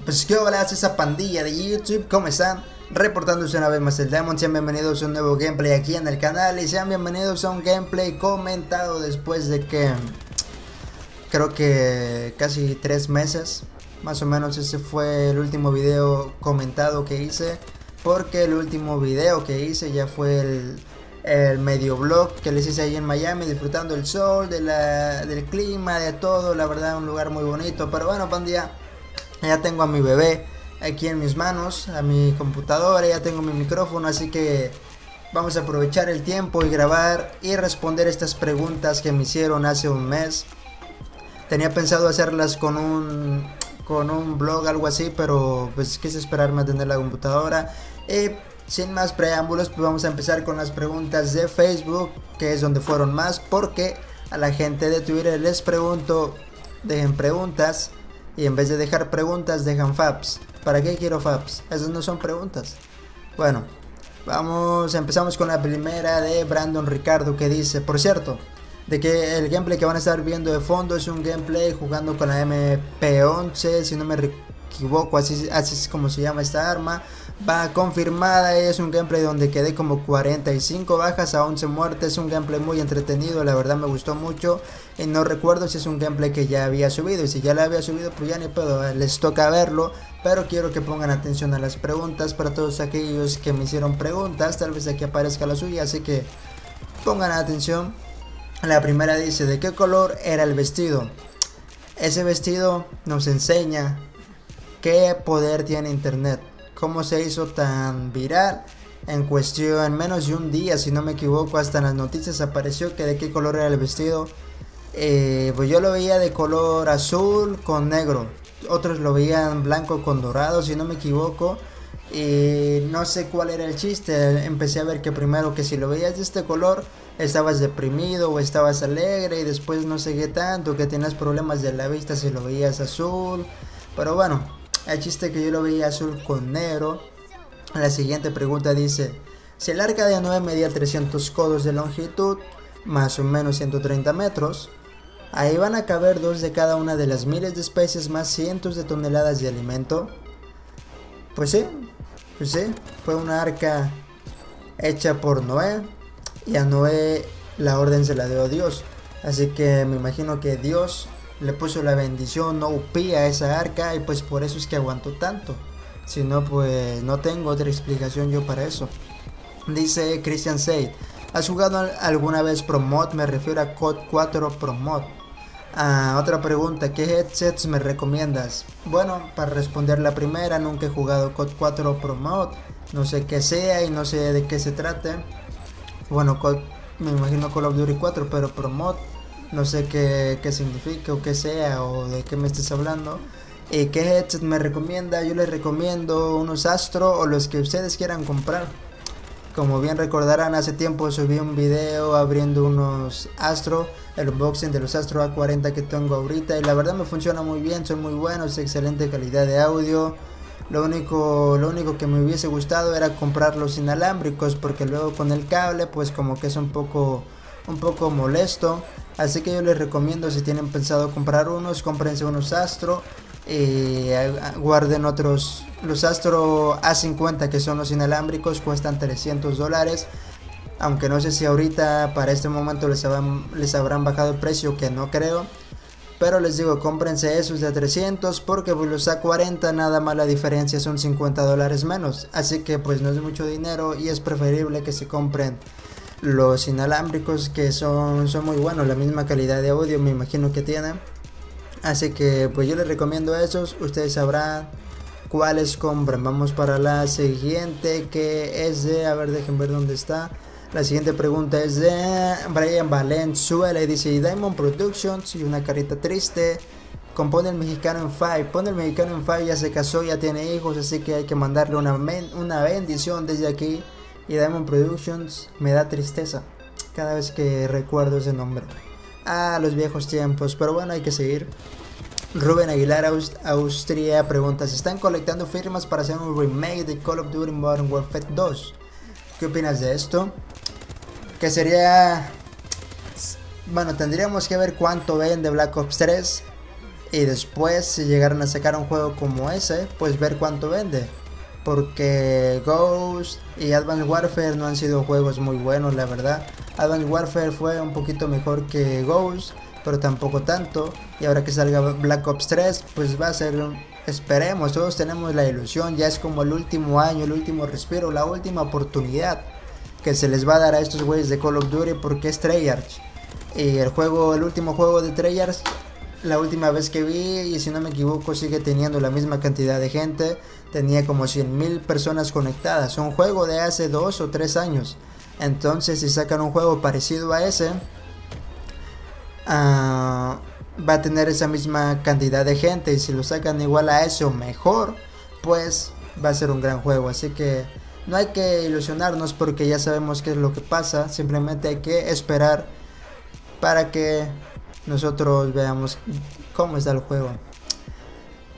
Pues qué hola esa pandilla de YouTube, ¿cómo están? Reportándose una vez más el Demon, sean bienvenidos a un nuevo gameplay aquí en el canal y sean bienvenidos a un gameplay comentado después de que creo que casi tres meses, más o menos ese fue el último video comentado que hice, porque el último video que hice ya fue el, medio blog que les hice ahí en Miami, disfrutando el sol, del clima, de todo, la verdad un lugar muy bonito, pero bueno pandilla ya tengo a mi bebé aquí en mis manos, a mi computadora, ya tengo mi micrófono, así que vamos a aprovechar el tiempo y grabar y responder estas preguntas que me hicieron hace un mes. Tenía pensado hacerlas con un con un blog algo así, pero pues quise esperarme a tener la computadora. Y sin más preámbulos, pues vamos a empezar con las preguntas de Facebook, que es donde fueron más, porque a la gente de Twitter les pregunto, dejen preguntas y en vez de dejar preguntas dejan faps. ¿Para qué quiero faps? Esas no son preguntas. Bueno, vamos, empezamos con la primera de Brandon Ricardo que dice, por cierto, de que el gameplay que van a estar viendo de fondo es un gameplay jugando con la MP11, si no me equivoco, así, así es como se llama esta arma. Va confirmada, es un gameplay donde quedé como 45 bajas a 11 muertes, es un gameplay muy entretenido, la verdad me gustó mucho. Y no recuerdo si es un gameplay que ya había subido, y si ya lo había subido pues ya ni puedo, les toca verlo. Pero quiero que pongan atención a las preguntas para todos aquellos que me hicieron preguntas, tal vez aquí aparezca la suya, así que pongan atención. La primera dice, ¿de qué color era el vestido? Ese vestido nos enseña qué poder tiene Internet, cómo se hizo tan viral. En cuestión, en menos de un día, si no me equivoco, hasta en las noticias apareció que de qué color era el vestido. Eh, pues yo lo veía de color azul con negro. Otros lo veían blanco con dorado, si no me equivoco. Y no sé cuál era el chiste. Empecé a ver que primero que si lo veías de este color estabas deprimido o estabas alegre y después no sé qué tanto, que tenías problemas de la vista si lo veías azul. Pero bueno, el chiste que yo lo veía azul con negro. La siguiente pregunta dice, si el arca de 9 medía 300 codos de longitud, más o menos 130 metros, ahí van a caber dos de cada una de las miles de especies más cientos de toneladas de alimento. Pues sí, pues sí, fue una arca hecha por Noé y a Noé la orden se la dio Dios. Así que me imagino que Dios le puso la bendición no upía a esa arca y pues por eso es que aguantó tanto. Si no, pues no tengo otra explicación yo para eso. Dice Christian Seid, ¿has jugado alguna vez Pro Mod? Me refiero a COD 4 Pro Mod. Ah, otra pregunta, ¿qué headsets me recomiendas? Bueno, para responder la primera, nunca he jugado COD 4 Pro Mod. No sé qué sea y no sé de qué se trate. Bueno, COD, me imagino Call of Duty 4, pero Pro Mod no sé qué, qué significa o qué sea o de qué me estés hablando. ¿Y qué headset me recomienda? Yo les recomiendo unos Astro o los que ustedes quieran comprar. Como bien recordarán, hace tiempo subí un video abriendo unos Astro, el unboxing de los Astro A40 que tengo ahorita y la verdad me funciona muy bien, son muy buenos, excelente calidad de audio. Lo único, lo único que me hubiese gustado era comprar los inalámbricos porque luego con el cable pues como que es un poco, un poco molesto. Así que yo les recomiendo si tienen pensado comprar unos, cómprense unos Astro y guarden otros. Los Astro A50 que son los inalámbricos cuestan 300 dólares. Aunque no sé si ahorita para este momento les, habrán, les habrán bajado el precio, que no creo. Pero les digo, cómprense esos de 300 porque pues, los A40 nada más la diferencia son 50 dólares menos. Así que pues no es mucho dinero y es preferible que se compren los inalámbricos que son, son muy buenos, la misma calidad de audio me imagino que tienen. Así que pues yo les recomiendo esos, ustedes sabrán cuáles compran. Vamos para la siguiente que es de, a ver, dejen ver dónde está. La siguiente pregunta es de Brian Valenzuela y dice Diamond Productions y una carita triste. Compone el mexicano en Five. Pone el mexicano en Five, ya se casó, ya tiene hijos, así que hay que mandarle una, una bendición desde aquí. Y Diamond Productions me da tristeza cada vez que recuerdo ese nombre. Ah, los viejos tiempos, pero bueno, hay que seguir. Rubén Aguilar, Austria, pregunta, ¿se están colectando firmas para hacer un remake de Call of Duty Modern Warfare 2? ¿Qué opinas de esto? Que sería... Bueno, tendríamos que ver cuánto vende Black Ops 3 Y después si llegaran a sacar un juego como ese, pues ver cuánto vende. Porque Ghost y Advanced Warfare no han sido juegos muy buenos, la verdad. Advanced Warfare fue un poquito mejor que Ghost, pero tampoco tanto. Y ahora que salga Black Ops 3, pues va a ser Esperemos, todos tenemos la ilusión, ya es como el último año, el último respiro, la última oportunidad que se les va a dar a estos güeyes de Call of Duty porque es Treyarch. Y el juego, el último juego de Treyarch, la última vez que vi, y si no me equivoco, sigue teniendo la misma cantidad de gente. Tenía como 100.000 personas conectadas. Un juego de hace dos o tres años. Entonces, si sacan un juego parecido a ese, uh, va a tener esa misma cantidad de gente y si lo sacan igual a eso mejor, pues va a ser un gran juego. Así que no hay que ilusionarnos porque ya sabemos qué es lo que pasa, simplemente hay que esperar para que nosotros veamos cómo está el juego.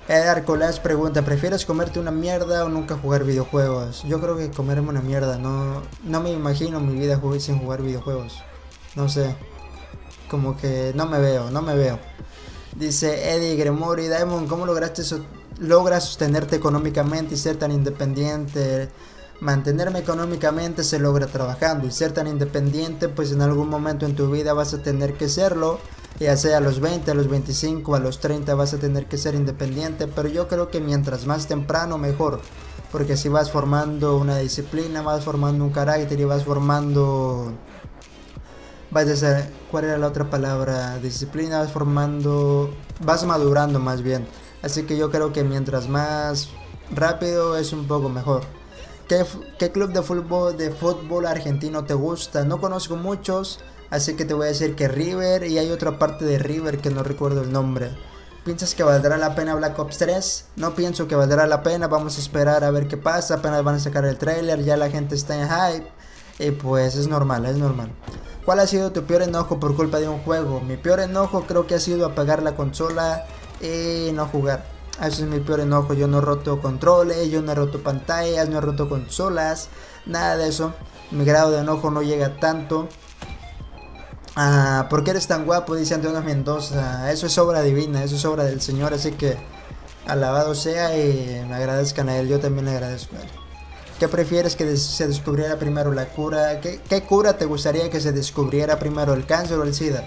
Edgar Colás pregunta, ¿prefieres comerte una mierda o nunca jugar videojuegos? Yo creo que comerme una mierda, no, no me imagino mi vida sin jugar videojuegos. No sé como que no me veo, no me veo. Dice Eddie Gremori, Diamond, ¿cómo lograste logras sostenerte económicamente y ser tan independiente? Mantenerme económicamente se logra trabajando y ser tan independiente, pues en algún momento en tu vida vas a tener que serlo, ya sea a los 20, a los 25, a los 30 vas a tener que ser independiente, pero yo creo que mientras más temprano mejor, porque si vas formando una disciplina, vas formando un carácter y vas formando vas a ser, ¿cuál era la otra palabra? Disciplina, vas formando, vas madurando más bien. Así que yo creo que mientras más rápido es un poco mejor. ¿Qué, ¿Qué, club de fútbol, de fútbol argentino te gusta? No conozco muchos, así que te voy a decir que River y hay otra parte de River que no recuerdo el nombre. ¿Piensas que valdrá la pena Black Ops 3? No pienso que valdrá la pena, vamos a esperar a ver qué pasa, apenas van a sacar el trailer, ya la gente está en hype y pues es normal, es normal. ¿Cuál ha sido tu peor enojo por culpa de un juego? Mi peor enojo creo que ha sido apagar la consola y no jugar. Ese es mi peor enojo. Yo no he roto controles, yo no he roto pantallas, no he roto consolas, nada de eso. Mi grado de enojo no llega tanto. Ah, ¿Por qué eres tan guapo? Dice Antonio Mendoza. Eso es obra divina, eso es obra del Señor. Así que alabado sea y me agradezcan a Él. Yo también le agradezco a Él. ¿Qué prefieres que se descubriera primero la cura? ¿Qué, cura te gustaría que se descubriera primero, el cáncer o el SIDA?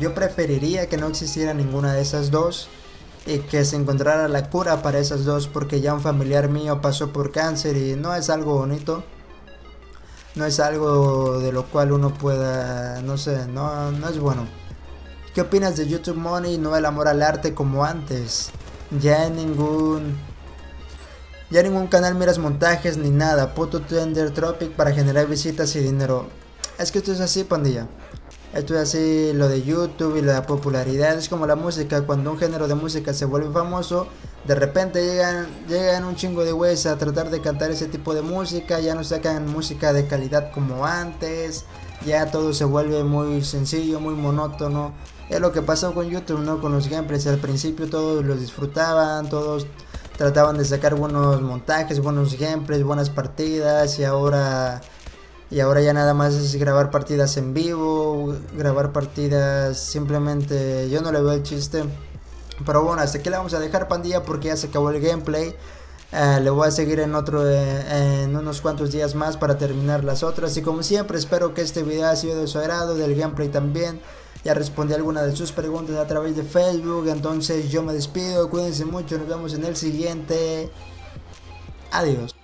Yo preferiría que no existiera ninguna de esas dos y que se encontrara la cura para esas dos porque ya un familiar mío pasó por cáncer y no es algo bonito. No es algo de lo cual uno pueda, no sé, no, no es bueno. ¿Qué opinas de YouTube Money no el amor al arte como antes? Ya en ningún ya ningún canal miras montajes ni nada, puto Tender Tropic para generar visitas y dinero. Es que esto es así, pandilla. Esto es así lo de YouTube y la popularidad. Es como la música, cuando un género de música se vuelve famoso, de repente llegan, llegan un chingo de güeyes a tratar de cantar ese tipo de música, ya no sacan música de calidad como antes, ya todo se vuelve muy sencillo, muy monótono. Es lo que pasó con YouTube, ¿no? Con los gameplays. Al principio todos los disfrutaban, todos trataban de sacar buenos montajes, buenos gameplays, buenas partidas y ahora y ahora ya nada más es grabar partidas en vivo, grabar partidas simplemente yo no le veo el chiste. Pero bueno, hasta aquí le vamos a dejar pandilla porque ya se acabó el gameplay. Eh, le voy a seguir en otro eh, en unos cuantos días más para terminar las otras y como siempre espero que este video haya sido de su agrado, del gameplay también. Ya respondí alguna de sus preguntas a través de Facebook. Entonces yo me despido. Cuídense mucho. Nos vemos en el siguiente. Adiós.